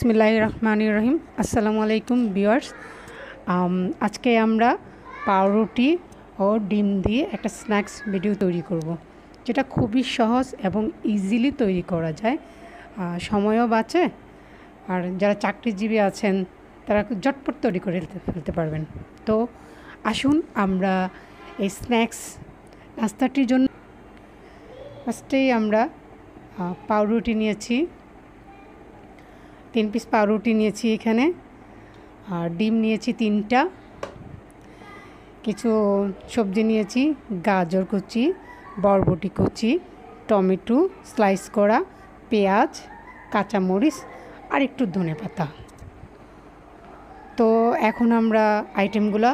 বিসমিল্লাহ রহমান রহিম আসসালামু আলাইকুম বিয়ার্স আজকে আমরা পাউরুটি ও ডিম দিয়ে একটা স্ন্যাক্স ভিডিও তৈরি করব। যেটা খুবই সহজ এবং ইজিলি তৈরি করা যায়। সময়ও বাঁচে, আর যারা চাকরিজীবী আছেন, তারা জটপট তৈরি করে ফেলতে- ফেলতে পারবেন। তো আসুন আমরা এই স্ন্যাক্স নাস্তাটির জন্য ফার্স্টেই আমরা পাউরুটি নিয়েছি। তিন পিস পাউরুটি নিয়েছি এখানে, আর ডিম নিয়েছি তিনটা, কিছু সবজি নিয়েছি, গাজর কুচি, বরবটি কুচি, টমেটো, স্লাইস করা, পেঁয়াজ, কাঁচামরিচ, আর একটু ধনে পাতা। তো এখন আমরা আইটেমগুলো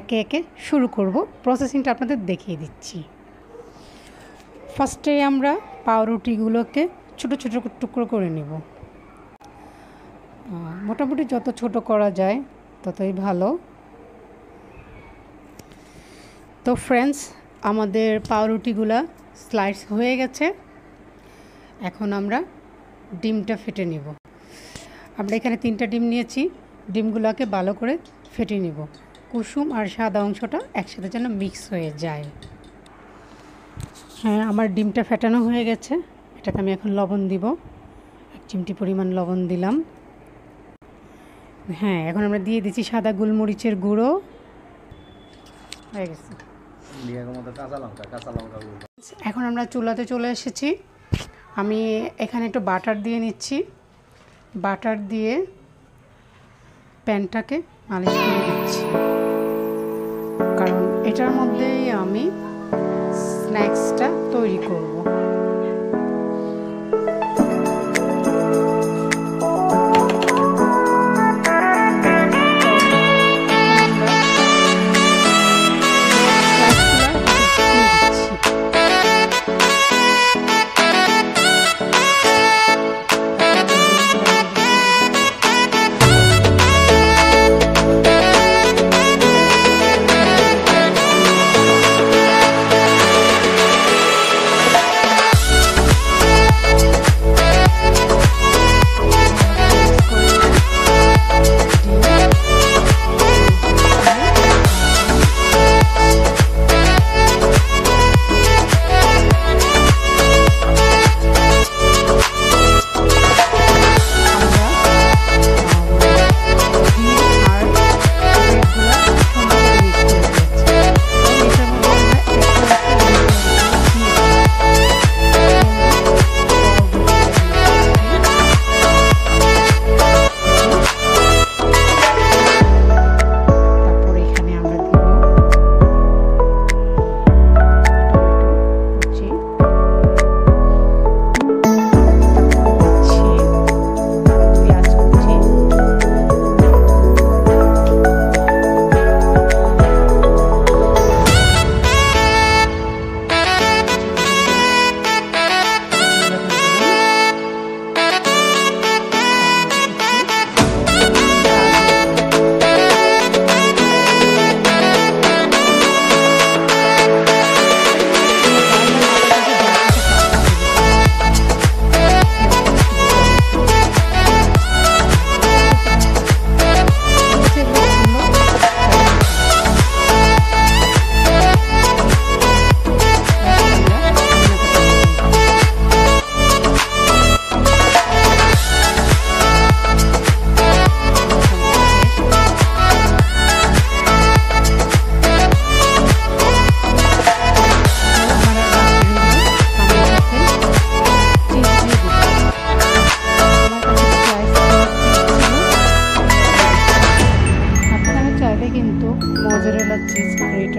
একে একে শুরু করব, প্রসেসিংটা আপনাদের দেখিয়ে দিচ্ছি। ফার্স্টে আমরা পাউরুটিগুলোকে ছোট ছোট টুকরো করে নেব। মোটামুটি যত ছোট করা যায়, ততই ভালো। তো ফ্রেন্ডস আমাদের পাউরুটিগুলা স্লাইস হয়ে গেছে। এখন আমরা ডিমটা ফেটে নেব। আমরা এখানে তিনটা ডিম নিয়েছি। ডিমগুলোকে ভালো করে ফেটে নেব। কুসুম আর সাদা অংশটা একসাথে যেন মিক্স হয়ে যায়। হ্যাঁ আমার ডিমটা ফেটানো হয়ে গেছে। এটাতে আমি এখন লবণ দিব। এক চিমটি পরিমাণ লবণ দিলাম। হ্যাঁ এখন আমরা দিয়ে দিচ্ছি সাদা গোলমরিচের গুঁড়ো। হয়ে গেছে। এখন আমরা চুলাতে চলে এসেছি। আমি এখানে একটু বাটার দিয়ে নিচ্ছি। বাটার দিয়ে প্যানটাকে মালিশ করে দিচ্ছি। কারণ এটার মধ্যেই আমি স্ন্যাক্সটা তৈরি করব।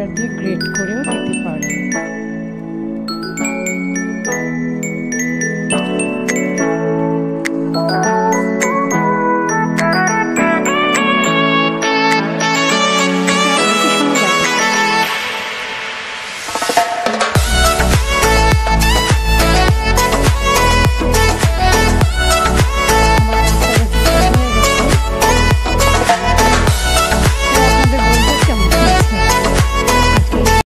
under the great.